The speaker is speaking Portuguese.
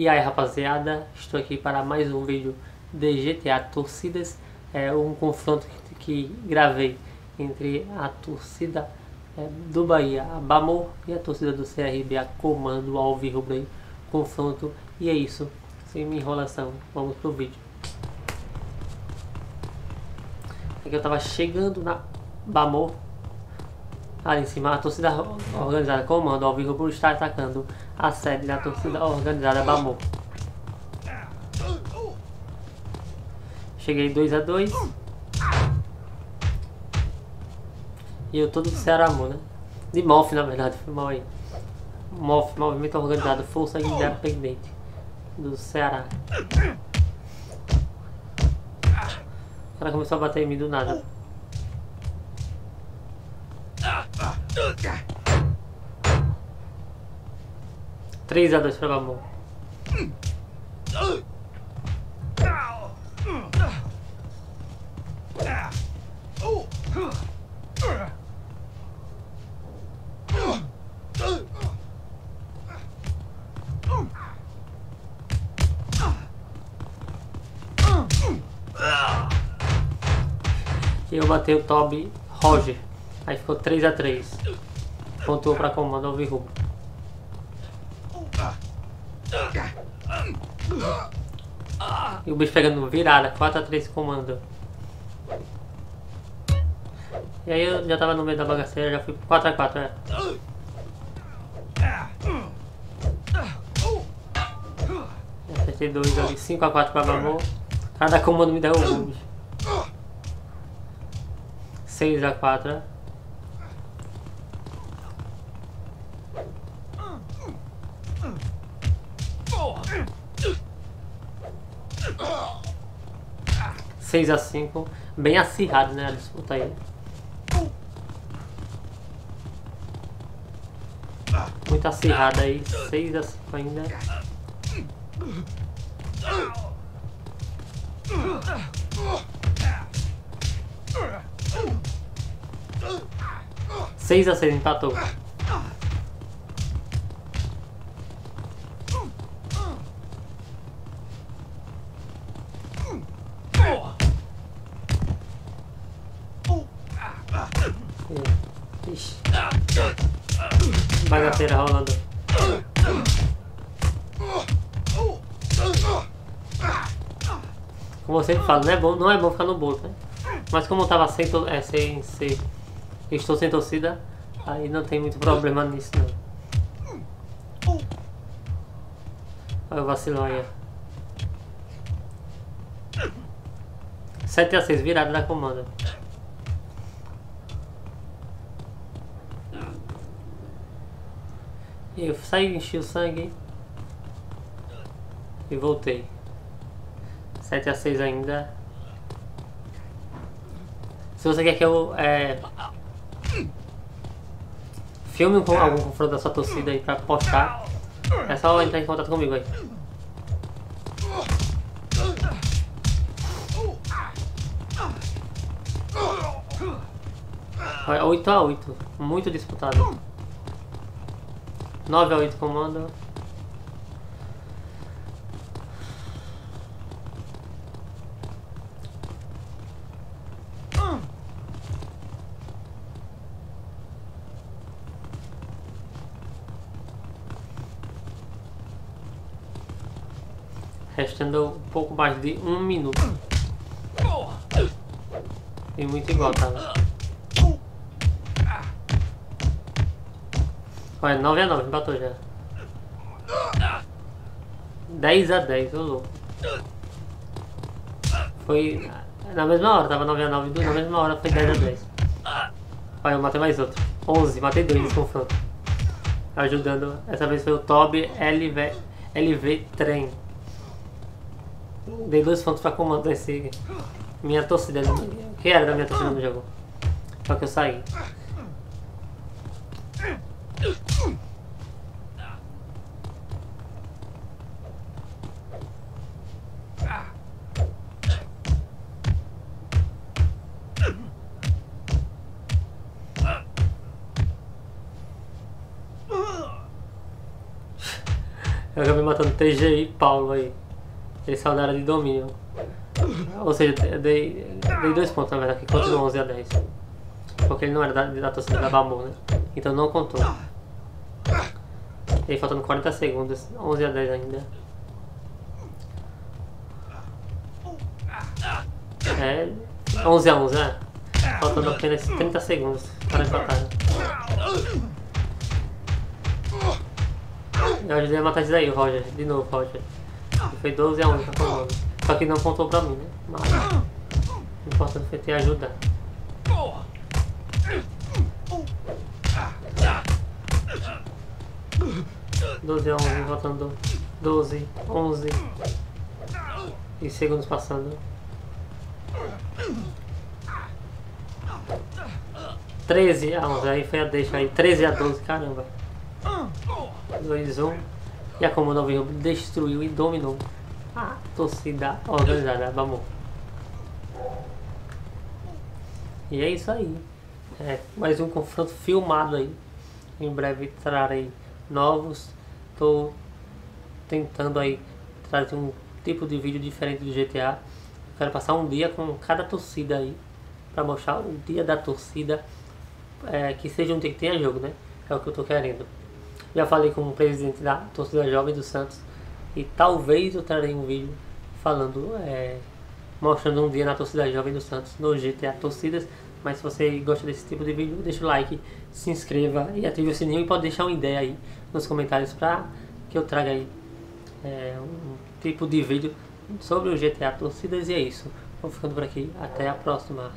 E aí rapaziada, estou aqui para mais um vídeo de GTA Torcidas. É um confronto que, gravei entre a torcida é, do Bahia, a Bamor E a torcida do CRB, a Comando Alvirrubro aí. Confronto, e é isso, sem enrolação, vamos pro vídeo. Aqui eu tava chegando na Bamor Ali em cima, a torcida organizada Comando Alvirrubro está atacando a sede da torcida organizada Bamor. Cheguei 2 a 2 E eu tô do Ceará, né? De MOF, na verdade, foi mal aí. MOF, Movimento Organizado Força Independente do Ceará. O cara começou a bater em mim do nada. 3 a 2 para Bambu. E eu bati o Toby Roger. Aí ficou 3 a 3 Pontuou para comando ao Rubro. E o bicho pegando virada, 4x3 comando. E aí eu já tava no meio da bagaceira, já fui 4x4, é. Acertei dois ali, 5x4 pra Bambu. Cada comando me derrubou, bicho. 6x4, é. 6 a 5 bem acirrado, né, a disputa aí. Muito acirrada aí, 6 a 5 ainda. Seis a seis empatou. Bagaceira rolando. Como eu sempre falo, não é bom, não é bom ficar no bolo, né? Mas como eu tava sem, é, sem, sem estou sem torcida, aí não tem muito problema nisso não. Olha o vacilão aí. 7 a 6, virada da comanda. Eu saí, enchi o sangue e voltei. 7 a 6 ainda. Se você quer que eu é, filme com algum confronto da sua torcida aí pra postar, é só entrar em contato comigo aí. Olha, 8 a 8, muito disputado. 9 a 8 comando. Restando um pouco mais de um minuto. E muito igual, tá? Olha, 9 a 9, empatou já. 10 a 10, ô louco. Foi na mesma hora, tava 9 a 9, na mesma hora foi 10 a 10. Olha, eu matei mais outro. 11, matei dois nesse confronto. Ajudando, essa vez foi o Toby LV, LV Trem. Dei dois pontos pra comando esse. Minha torcida. que era da minha torcida no jogo? Só que eu saí. Eu acabei matando TG e Paulo aí. Eles saudaram de domínio. Ou seja, dei, dei dois pontos na verdade, que continua 11 a 10. Porque ele não era da, da torcida da Bamon, né? Então não contou. Aí faltando 40 segundos, 11 a 10 ainda. É, 11 a 11, né? Faltando apenas 30 segundos para empatar. Eu ajudei a matar isso daí, Roger. De novo, Roger. Foi 12 a 1 tá tomando. Só que não contou pra mim, né? Mas o importante foi ter ajuda. 12 a 11, faltando 12, 11 e segundos passando. 13 a 11, aí foi a deixa aí, 13 a 12, caramba. 2, 1. E a Comando veio destruiu e dominou a torcida organizada, vamos. E é isso aí. É, mais um confronto filmado aí. Em breve trarei novos. Estou tentando aí trazer um tipo de vídeo diferente do GTA. Quero passar um dia com cada torcida aí. Para mostrar o dia da torcida. É, que seja um dia que tenha jogo, né? É o que eu estou querendo. Já falei com o presidente da torcida jovem do Santos. E talvez eu trarei um vídeo falando, é, mostrando um dia na torcida jovem do Santos no GTA Torcidas. Mas se você gosta desse tipo de vídeo, deixa o like, se inscreva e ative o sininho e pode deixar uma ideia aí nos comentários para que eu traga aí é, um tipo de vídeo sobre o GTA Torcidas e é isso. Vou ficando por aqui, até a próxima.